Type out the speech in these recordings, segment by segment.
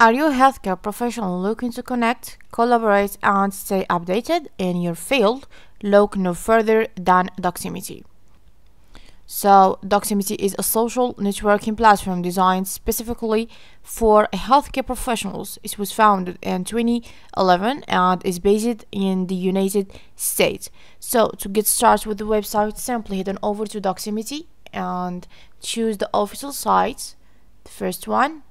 Are you a healthcare professional looking to connect, collaborate, and stay updated in your field? Look no further than Doximity. So, Doximity is a social networking platform designed specifically for healthcare professionals. It was founded in 2011 and is based in the United States. So, to get started with the website, simply head on over to Doximity and choose the official site, the first one,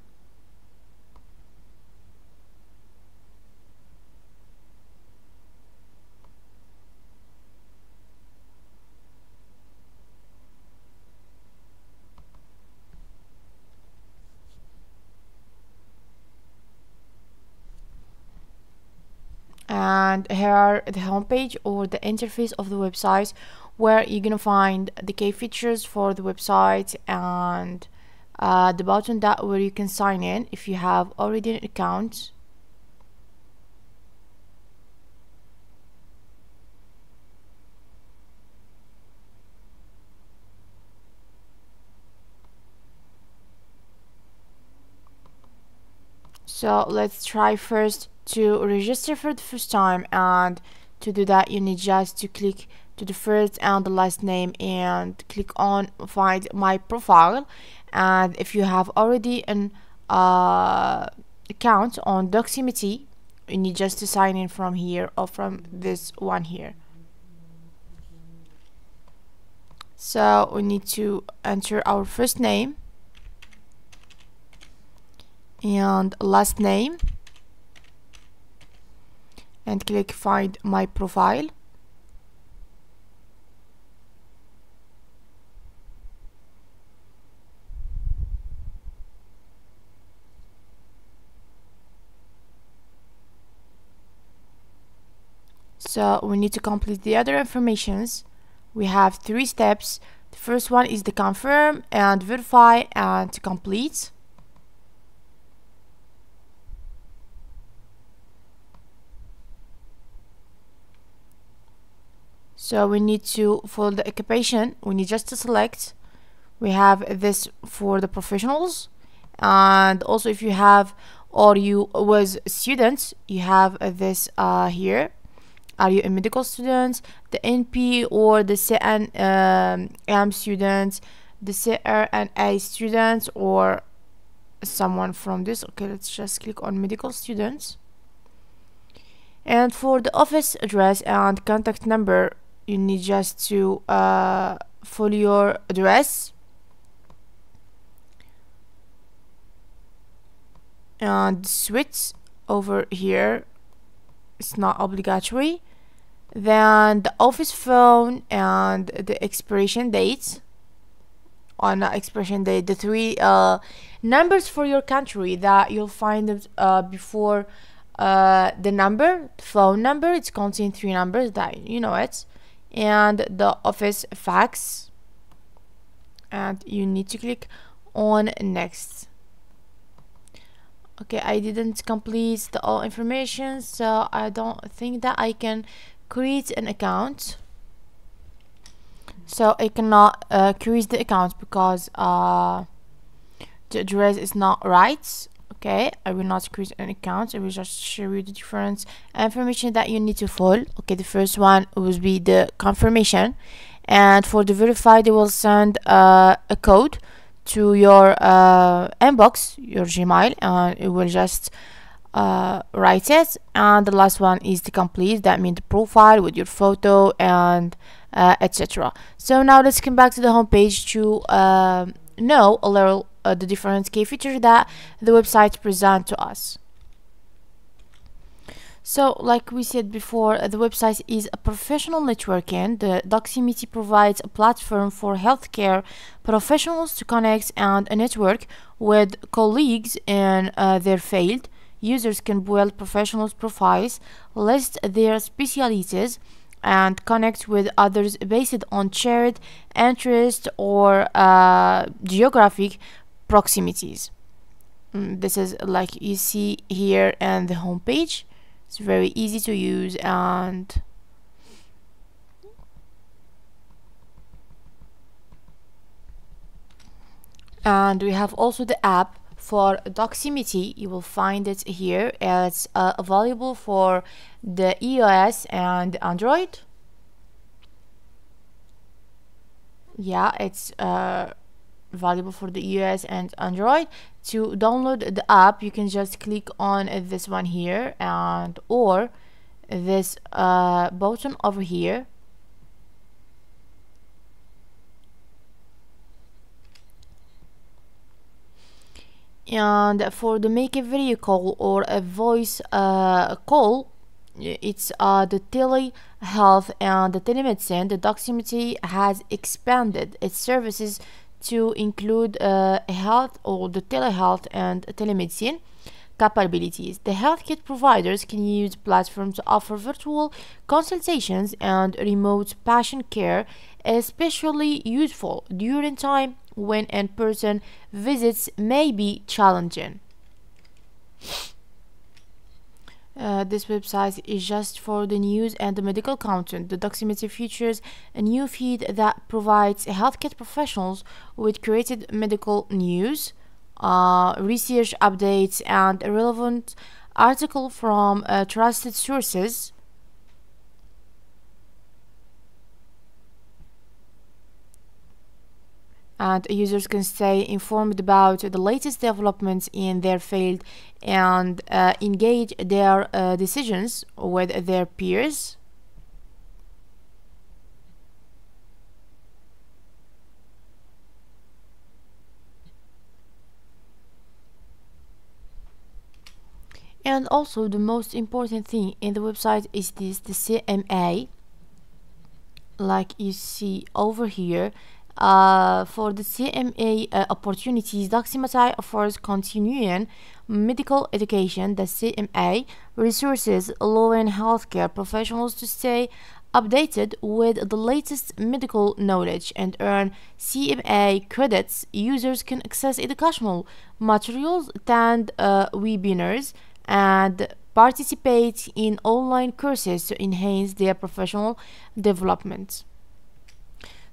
and here the homepage or the interface of the website where you're gonna find the key features for the website and uh, the button that where you can sign in if you have already an account so let's try first to register for the first time and to do that you need just to click to the first and the last name and click on find my profile. And if you have already an uh, account on Doximity you need just to sign in from here or from this one here. So we need to enter our first name and last name and click find my profile. So we need to complete the other informations we have three steps. The first one is the confirm and verify and to complete so we need to for the occupation we need just to select. We have this for the professionals. And also if you have or you was students you have this uh, here. Are you a medical student the NP or the CNM um, student the CRNA student or someone from this? Okay let's just click on medical students. And for the office address and contact number you need just to uh, follow your address. And switch over here it's not obligatory. Then the office phone and the expiration date. On the expiration date the three uh, numbers for your country that you'll find uh, before uh, the number the phone number. It's contain three numbers that you know it and the office fax. And you need to click on next. Okay I didn't complete the all information so I don't think that I can create an account. So I cannot uh, create the account because uh, the address is not right okay i will not create an account i will just show you the different information that you need to fill okay the first one will be the confirmation. And for the verify they will send uh, a code to your uh, inbox your gmail and it will just uh, write it. And the last one is the complete that means the profile with your photo and uh, etc so now let's come back to the home page to uh, know a little uh, the different key features that the website present to us. So, like we said before, the website is a professional networking. The Doximity provides a platform for healthcare professionals to connect and network with colleagues in uh, their field. Users can build professional profiles, list their specialties, and connect with others based on shared interest or uh, geographic proximities mm, this is like you see here and the home page it's very easy to use and and we have also the app for Doximity, you will find it here. It's uh, available for the iOS and Android. Yeah, it's uh, valuable for the iOS and Android. To download the app, you can just click on this one here and or this uh, button over here and for the make a video call or a voice uh, call it's uh, the telehealth and the telemedicine the doximity has expanded its services to include uh, health or the telehealth and telemedicine capabilities. The healthcare providers can use platforms to offer virtual consultations and remote patient care, especially useful during time when in-person visits may be challenging. Uh, this website is just for the news and the medical content. The Doximity features a new feed that provides healthcare professionals with curated medical news, uh, research updates, and relevant article from uh, trusted sources. And users can stay informed about the latest developments in their field and uh, engage their uh, decisions with their peers. And also the most important thing in the website is this the CMA like you see over here uh, for the CMA uh, opportunities, Doximity offers continuing medical education, the CMA resources allowing healthcare professionals to stay updated with the latest medical knowledge and earn CMA credits. Users can access educational materials, and uh, webinars, and participate in online courses to enhance their professional development.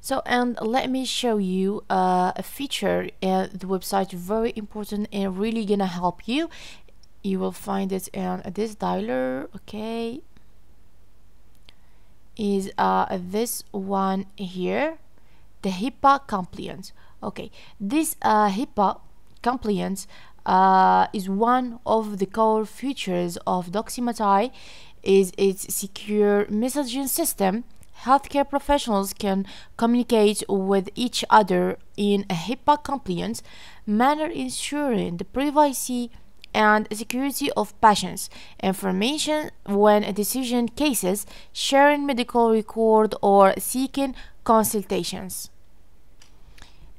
So, and let me show you uh, a feature in the website, very important and really gonna help you. You will find it in this dialer, okay? Is uh, this one here, the HIPAA compliance. Okay, this uh, HIPAA compliance uh, is one of the core features of Doximity is its secure messaging system healthcare professionals can communicate with each other in a HIPAA compliant manner, ensuring the privacy and security of patients' information when a decision cases, sharing medical record, or seeking consultations.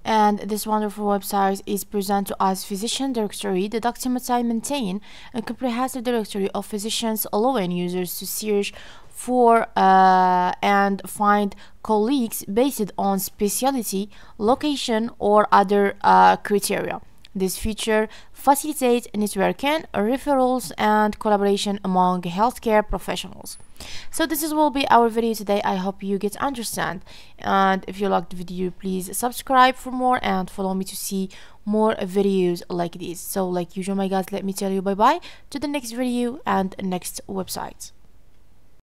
And this wonderful website is present to us physician directory. The Doximity maintain a comprehensive directory of physicians allowing users to search for uh, and find colleagues based on specialty, location, or other uh, criteria. This feature facilitates networking, referrals, and collaboration among healthcare professionals. So this is will be our video today. I hope you get understand. And if you liked the video, please subscribe for more and follow me to see more videos like this. So like usual, my guys, let me tell you bye-bye to the next video and next website.